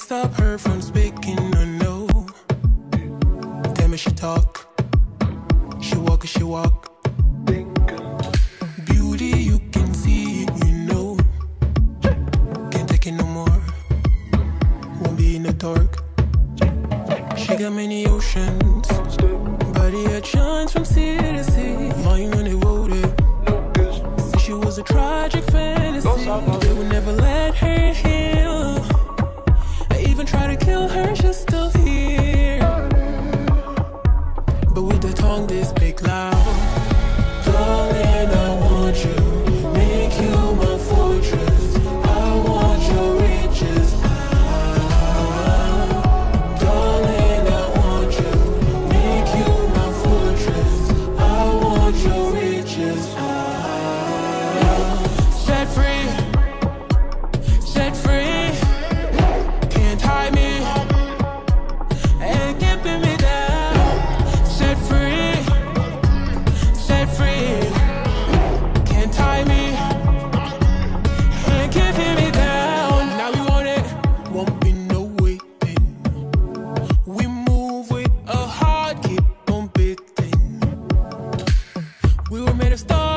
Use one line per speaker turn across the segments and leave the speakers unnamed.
can't stop her from speaking, no, no. Damn it, she talk. She walk, she walk. Beauty, you can see, you know. Can't take it no more. Won't be in the dark. She got many oceans. Body that shines from sea. on this big cloud. Darling, I want you, make you my fortress. I want your riches. Ah, darling, I want you, make you my fortress. I want your riches. Ah. Stop.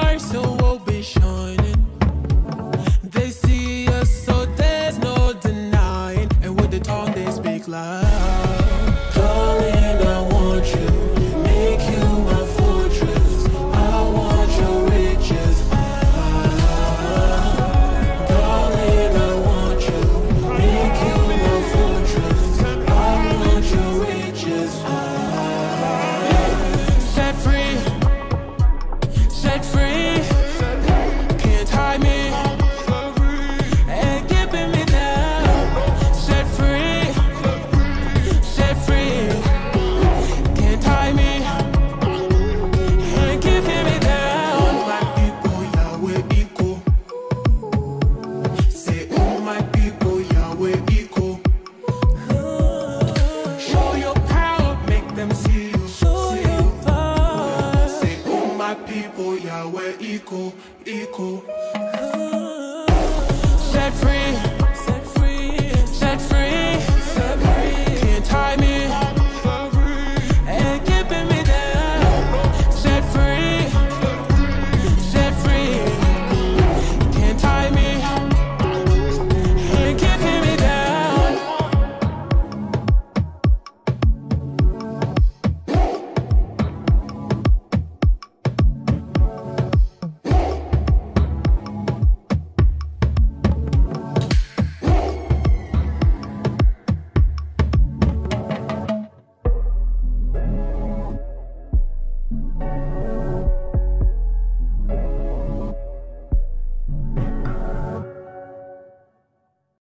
equal. Set free.